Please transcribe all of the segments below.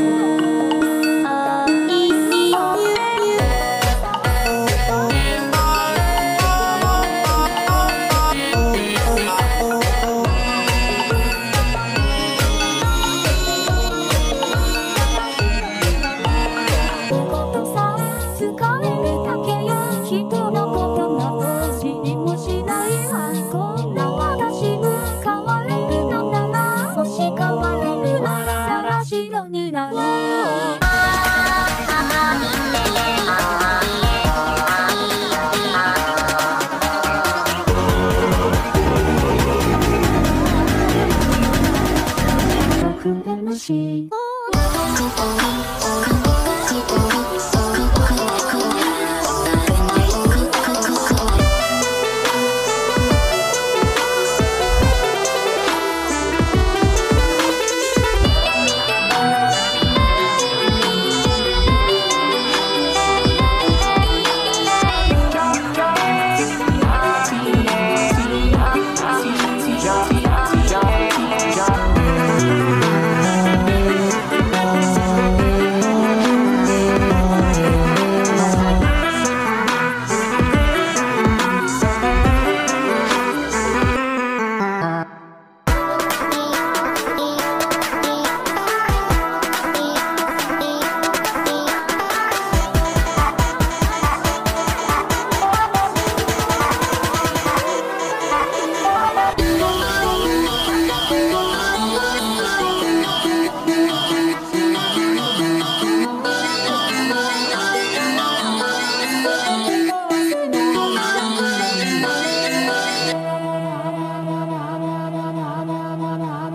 こ色になる羨ましい。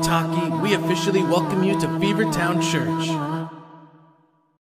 Taki, we officially welcome you to Beavertown Church.